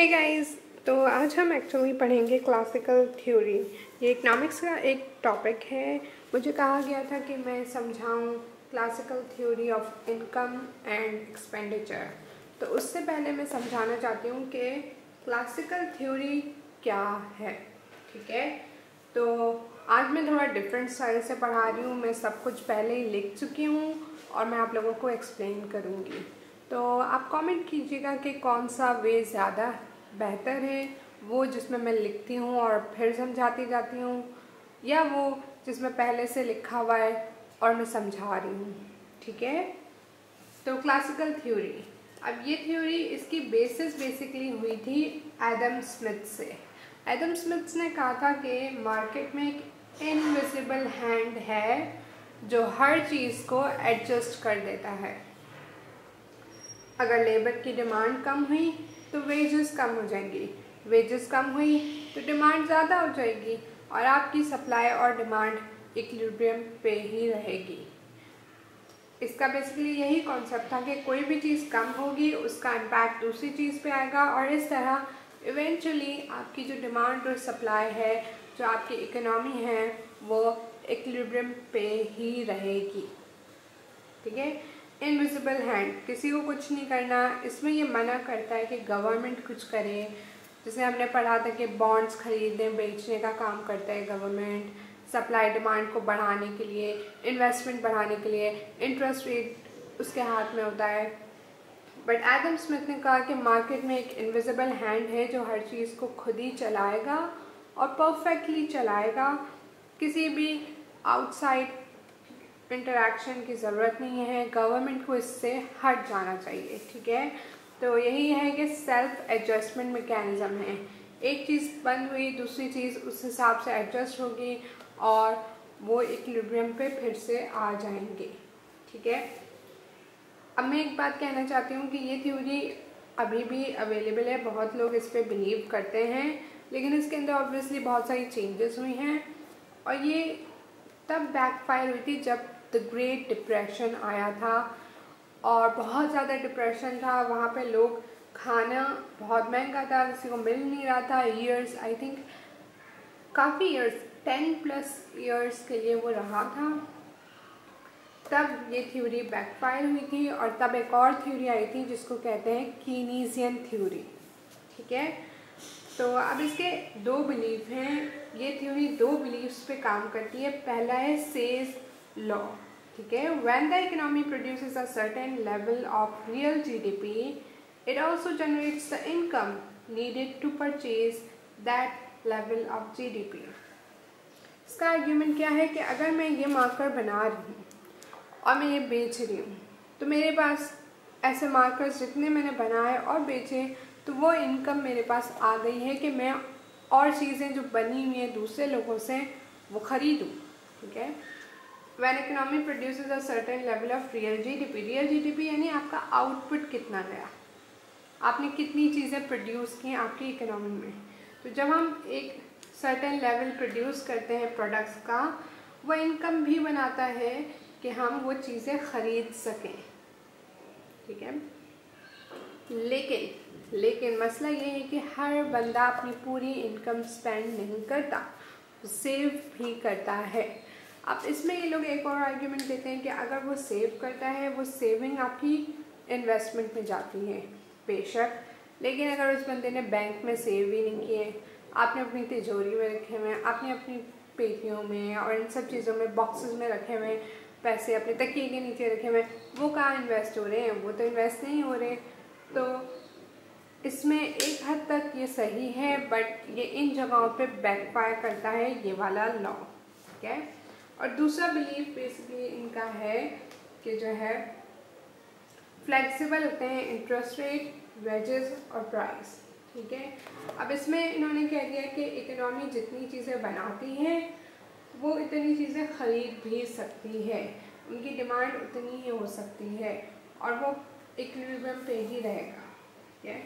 Hey guys तो आज हम एक्चुअली पढ़ेंगे क्लासिकल थ्योरी ये इकनॉमिक्स का एक टॉपिक है. मुझे कहा गया था कि मैं समझाऊं classical theory of income and expenditure तो उससे पहले मैं समझाना चाहती हूँ कि क्लासिकल थ्योरी क्या है, ठीक है? तो आज मैं थोड़ा डिफरेंट स्टाइल से पढ़ा रही हूँ. मैं सब कुछ पहले ही लिख चुकी हूँ और मैं आप लोगों को एक्सप्लेन करूँगी. तो आप कमेंट कीजिएगा कि कौन सा वे ज़्यादा बेहतर है, वो जिसमें मैं लिखती हूँ और फिर समझाती जाती हूँ, या वो जिसमें पहले से लिखा हुआ है और मैं समझा रही हूँ, ठीक है? तो क्लासिकल थ्योरी अब ये थ्योरी इसकी बेसिस बेसिकली हुई थी एडम स्मिथ से। एडम स्मिथ ने कहा था कि मार्केट में एक इनविजिबल हैंड है, जो हर चीज़ को एडजस्ट कर देता है। अगर लेबर की डिमांड कम हुई तो वेजेस कम हो जाएँगी। वेजेस कम हुई तो डिमांड ज़्यादा हो जाएगी और आपकी सप्लाई और डिमांड इक्विलिब्रियम पे ही रहेगी। इसका बेसिकली यही कॉन्सेप्ट था कि कोई भी चीज़ कम होगी, उसका इम्पैक्ट दूसरी चीज़ पे आएगा और इस तरह इवेंचुअली आपकी जो डिमांड और सप्लाई है, जो आपकी इकोनॉमी है, वो इक्विलिब्रियम पे ही रहेगी। ठीक है? इनविजिबल हैंड किसी को कुछ नहीं करना, इसमें ये मना करता है कि गवर्नमेंट कुछ करे। जैसे हमने पढ़ा था कि बॉन्ड्स खरीदने, बेचने का काम करता है गवर्नमेंट सप्लाई डिमांड को बढ़ाने के लिए इन्वेस्टमेंट बढ़ाने के लिए इंटरेस्ट रेट उसके हाथ में होता है। बट एडम स्मिथ ने कहा कि मार्केट में एक इनविजिबल हैंड है जो हर चीज़ को खुद ही चलाएगा और परफेक्टली चलाएगा। किसी भी आउटसाइड इंटरेक्शन की ज़रूरत नहीं है। गवर्नमेंट को इससे हट जाना चाहिए, ठीक है? तो यही है कि सेल्फ एडजस्टमेंट मैकेनिज़्म है। एक चीज़ बंद हुई, दूसरी चीज़ उस हिसाब से एडजस्ट होगी और वो इक्विलिब्रियम पे फिर से आ जाएँगे, ठीक है? अब मैं एक बात कहना चाहती हूँ कि ये थ्योरी अभी भी अवेलेबल है। बहुत लोग इस पर बिलीव करते हैं, लेकिन इसके अंदर ऑब्वियसली बहुत सारी चेंजेस हुई हैं। और ये तब बैकफायर हुई थी जब द ग्रेट डिप्रेशन आया था और बहुत ज़्यादा डिप्रेशन था। वहाँ पे लोग खाना बहुत महँगा था, किसी को मिल नहीं रहा था। ईयर्स आई थिंक काफ़ी ईयर्स टेन प्लस ईयर्स के लिए वो रहा था। तब ये थ्योरी बैकफायर हुई थी और तब एक और थ्योरी आई थी जिसको कहते हैं कीनीजियन थ्योरी ठीक है? तो अब इसके दो बिलीफ हैं। ये थ्योरी दो बिलीफ्स पे काम करती है। पहला है सेज लॉ ठीक है when the economy produces a certain level of real GDP it also generates the income needed to purchase that level of GDP इसका आर्ग्यूमेंट क्या है कि अगर मैं ये मार्कर बना रही हूँ और मैं ये बेच रही हूँ तो मेरे पास ऐसे मार्कर्स जितने मैंने बनाए और बेचे तो वो इनकम मेरे पास आ गई है कि मैं और चीज़ें जो बनी हुई हैं दूसरे लोगों से, वो ख़रीदूँ, ठीक है? When economy produces a certain level of real GDP real GDP यानी आपका आउटपुट कितना गया? आपने कितनी चीज़ें प्रोड्यूस की आपकी इकोनॉमी में? तो जब हम एक सर्टेन लेवल प्रोड्यूस करते हैं प्रोडक्ट्स का, वो इनकम भी बनाता है कि हम वो चीज़ें ख़रीद सकें। ठीक है? लेकिन लेकिन मसला ये है कि हर बंदा अपनी पूरी इनकम स्पेंड नहीं करता सेव भी करता है। अब इसमें ये लोग एक और आर्ग्यूमेंट देते हैं कि अगर वो सेव करता है, वो सेविंग आपकी इन्वेस्टमेंट में जाती है, बेशक। लेकिन अगर उस बंदे ने बैंक में सेव ही नहीं किए, आपने अपनी तिजोरी में रखे हुए हैं आपने अपनी पेटियों में और इन सब चीज़ों में बॉक्सेस में रखे हुए हैं पैसे अपने तकिए के नीचे रखे हुए, वो कहाँ इन्वेस्ट हो रहे हैं? वो तो इन्वेस्ट नहीं हो रहे। तो इसमें एक हद तक ये सही है बट ये इन जगहों पे बैकफायर करता है ये वाला लॉ ठीक है? और दूसरा बिलीफ बेसिकली इनका है कि जो है फ्लेक्सिबल होते हैं इंटरेस्ट रेट वेजेस और प्राइस ठीक है? अब इसमें इन्होंने कह दिया कि इकोनॉमी जितनी चीज़ें बनाती हैं, वो इतनी चीज़ें ख़रीद भी सकती है। उनकी डिमांड उतनी ही हो सकती है और वो इक्विलिब्रियम पे ही रहेगा, ठीक है?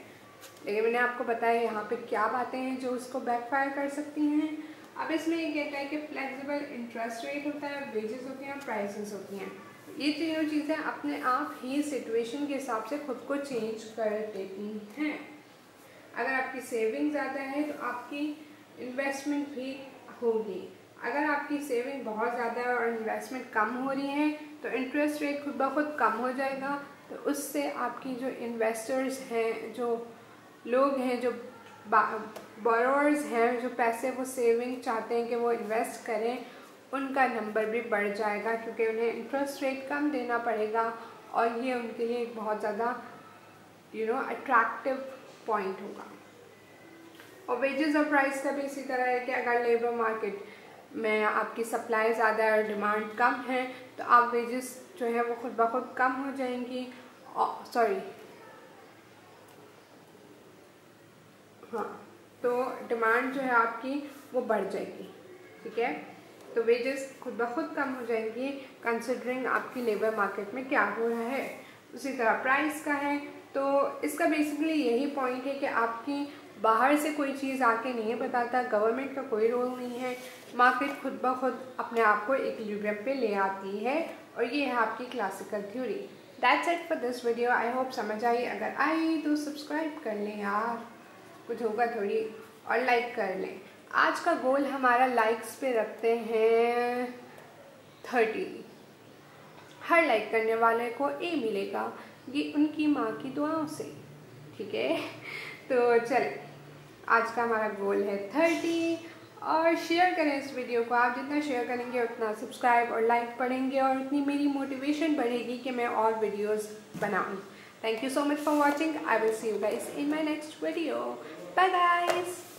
लेकिन मैंने आपको बताया यहाँ पे क्या बातें हैं जो उसको बैकफायर कर सकती हैं। अब इसमें ये कहता है कि फ्लेक्सिबल इंटरेस्ट रेट होता है वेजेस होती हैं प्राइसेस होती हैं। ये तीनों चीज़ें अपने आप ही सिचुएशन के हिसाब से खुद को चेंज कर देती हैं। अगर आपकी सेविंग ज़्यादा है तो आपकी इन्वेस्टमेंट भी होगी। अगर आपकी सेविंग बहुत ज़्यादा है और इन्वेस्टमेंट कम हो रही है तो इंटरेस्ट रेट खुद ब खुद कम हो जाएगा। तो उससे आपकी जो इन्वेस्टर्स हैं, जो लोग हैं, जो बोरोअर्स हैं जो पैसे वो सेविंग चाहते हैं कि वो इन्वेस्ट करें, उनका नंबर भी बढ़ जाएगा क्योंकि उन्हें इंटरेस्ट रेट कम देना पड़ेगा और ये उनके लिए एक बहुत ज़्यादा यू नो अट्रैक्टिव पॉइंट होगा। और वेजेस और प्राइस का भी इसी तरह है कि अगर लेबर मार्केट में आपकी सप्लाई ज़्यादा है और डिमांड कम है तो आप वेजेस जो है वो खुद ब खुद कम हो जाएँगी। सॉरी हाँ तो डिमांड जो है आपकी वो बढ़ जाएगी, ठीक है? तो वेजेस खुद ब खुद कम हो जाएँगी कंसिडरिंग आपकी लेबर मार्केट में क्या हो रहा है। उसी तरह प्राइस का है तो इसका बेसिकली यही पॉइंट है कि आपकी बाहर से कोई चीज़ आके नहीं बताता गवर्नमेंट का कोई रोल नहीं है। मार्केट खुद ब खुद अपने आप को एक पे ले आती है और ये है आपकी classical theory that's it for this video I hope समझ आई। अगर आई तो सब्सक्राइब कर लें यार। कुछ होगा थोड़ी और लाइक कर लें। आज का गोल हमारा लाइक्स पे रखते हैं थर्टी हर लाइक करने वाले को ए मिलेगा, ये उनकी माँ की दुआओं से, ठीक है? तो चले, आज का हमारा गोल है थर्टी और शेयर करें इस वीडियो को, आप जितना शेयर करेंगे, उतना सब्सक्राइब और लाइक पढ़ेंगे और उतनी मेरी मोटिवेशन बढ़ेगी कि मैं और वीडियोस बनाऊँ। Thank you so much for watching. I will see you guys in my next video. Bye guys.